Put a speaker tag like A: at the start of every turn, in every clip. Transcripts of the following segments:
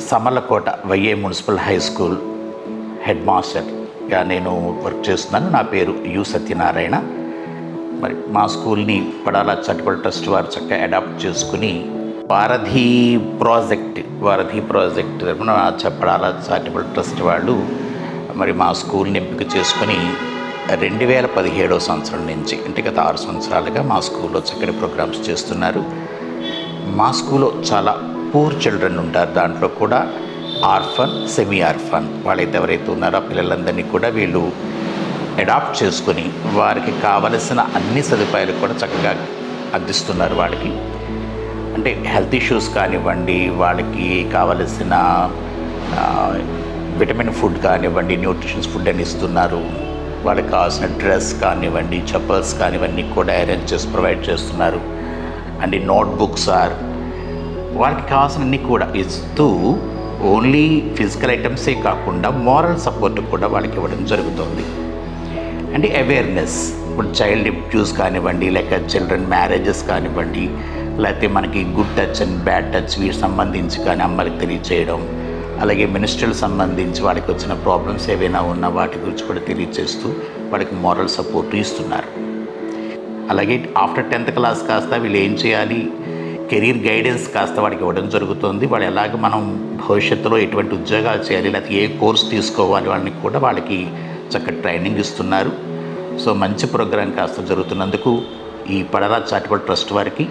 A: సమలకోట వైఏ municipal high school head మాస్టర్గా నేను వర్క్ చేస్తున్నాను. నా పేరు యు సత్యనారాయణ. మరి మా స్కూల్ని పడాల చట్టుబడి ట్రస్ట్ వారు చక్కగా అడాప్ట్ చేసుకుని వారధి ప్రాజెక్ట్ వారధి ప్రాజెక్ట్ తరపున పడాల చారిటబుల్ ట్రస్ట్ వాళ్ళు మరి మా స్కూల్ని ఎంపిక చేసుకుని రెండు వేల పదిహేడో సంవత్సరం నుంచి అంటే గత ఆరు సంవత్సరాలుగా మా స్కూల్లో చక్కటి ప్రోగ్రామ్స్ చేస్తున్నారు. మా స్కూల్లో చాలా పూర్ చిల్డ్రన్ ఉంటారు. దాంట్లో కూడా ఆర్ఫన్ సెమీ ఆర్ఫన్ వాళ్ళైతే ఎవరైతే ఉన్నారో ఆ పిల్లలందరినీ కూడా వీళ్ళు అడాప్ట్ చేసుకొని వారికి కావలసిన అన్ని సదుపాయాలు కూడా చక్కగా అందిస్తున్నారు వాళ్ళకి. అంటే హెల్త్ ఇష్యూస్ కానివ్వండి వాళ్ళకి కావలసిన విటమిన్ ఫుడ్ కానివ్వండి న్యూట్రిషన్స్ ఫుడ్ అని ఇస్తున్నారు. వాళ్ళకి కావాల్సిన డ్రెస్ కానివ్వండి చెప్పల్స్ కానివ్వండి కూడా అరేంజ్ చేసి ప్రొవైడ్ చేస్తున్నారు. అండ్ నోట్బుక్స్ ఆర్ వాళ్ళకి కావాల్సినన్ని కూడా ఇస్తూ ఓన్లీ ఫిజికల్ ఐటమ్సే కాకుండా మోరల్ సపోర్ట్ కూడా వాళ్ళకి ఇవ్వడం జరుగుతుంది. అంటే అవేర్నెస్ ఇప్పుడు చైల్డ్ అబ్యూస్ కానివ్వండి లేక చిల్డ్రన్ మ్యారేజెస్ కానివ్వండి లేకపోతే మనకి good touch and bad touch వీటికి సంబంధించి కానీ అమ్మకి తెలియచేయడం అలాగే మినిస్ట్రల్ సంబంధించి వాడికి వచ్చిన ప్రాబ్లమ్స్ ఏవైనా ఉన్నా వాటి గురించి కూడా తెలియచేస్తూ వాడికి మోరల్ సపోర్ట్ ఇస్తున్నారు. అలాగే ఆఫ్టర్ టెన్త్ క్లాస్ కాస్త వీళ్ళు ఏం చేయాలి? కెరీర్ గైడెన్స్ కాస్త వాడికి ఇవ్వడం జరుగుతుంది. వాళ్ళు ఎలాగ మనం భవిష్యత్తులో ఎటువంటి ఉద్యోగాలు చేయాలి? లేకపోతే ఏ కోర్స్ తీసుకోవాలి? వాళ్ళని కూడా వాళ్ళకి చక్కటి ట్రైనింగ్ ఇస్తున్నారు. సో మంచి ప్రోగ్రాం కాస్త జరుగుతున్నందుకు ఈ పడరా చారిటబుల్ ట్రస్ట్ వారికి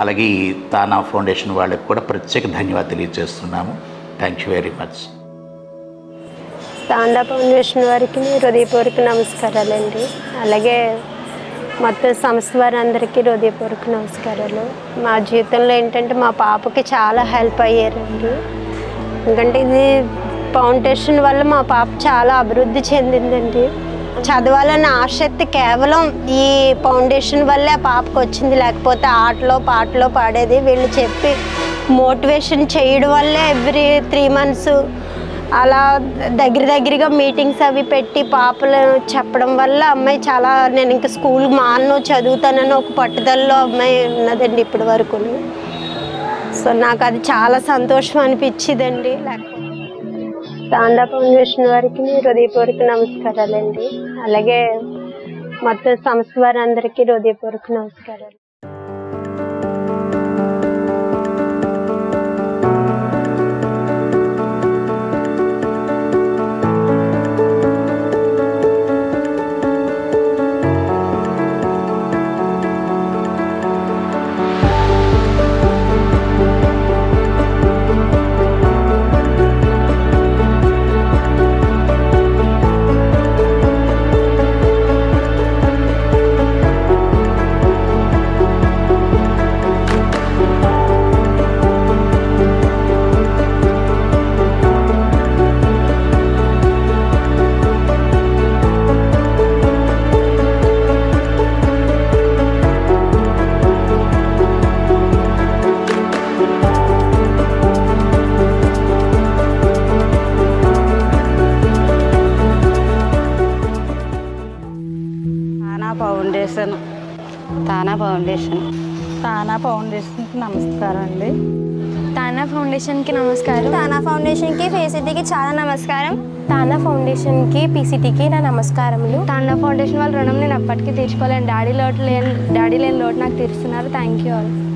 A: అలాగే తానా ఫౌండేషన్ వాళ్ళకి కూడా ప్రత్యేక ధన్యవాదాలు తెలియజేస్తున్నాము. Thank you very much
B: Tanda Foundation వారికి హృదయపూర్వక నమస్కారాలండి. అలాగే మొత్తం సంస్థ వారందరికీ హృదయపూర్వక నమస్కారాలు. మా జీవితంలో ఏంటంటే మా పాపకి చాలా హెల్ప్ అయ్యారండి. ఎందుకంటే ఇది ఫౌండేషన్ వల్ల మా పాప చాలా అభివృద్ధి చెందిందండి. చదవాలన్న ఆసక్తి కేవలం ఈ ఫౌండేషన్ వల్లే ఆ పాపకు వచ్చింది. లేకపోతే ఆటలో పాటలో పాడేది వీళ్ళు చెప్పి మోటివేషన్ చేయడం వల్లే ఎవ్రీ త్రీ మంత్స్ అలా దగ్గర దగ్గరగా మీటింగ్స్ అవి పెట్టి పాపలు చెప్పడం వల్ల అమ్మాయి చాలా నేను ఇంకా స్కూల్ మాను చదువుతానని ఒక పట్టుదలలో అమ్మాయి ఉన్నదండి ఇప్పటి వరకు సో నాకు అది చాలా సంతోషం అనిపించిందండి. స్టాండ్ అప్ ఫౌండేషన్ వారికి హృదయపూర్వక నమస్కారాలండి. అలాగే మొత్తం సంస్థ వారందరికీ హృదయపూర్వక నమస్కారాలు.
C: ఫౌండేషన్ తానా ఫౌండేషన్
D: తానా ఫౌండేషన్కి నమస్కారం అండి.
E: తానా ఫౌండేషన్కి నమస్కారం. తానా ఫౌండేషన్కి ఫేసిటీకి చాలా నమస్కారం. తానా ఫౌండేషన్కి పీసీటీకి నా నమస్కారములు. తానా ఫౌండేషన్ వాళ్ళ రుణం నేను అప్పటికి తీర్చుకోలేను. డాడీ లోటు లేని డాడీ లేని లోటు నాకు తీరుస్తున్నారు. Thank you all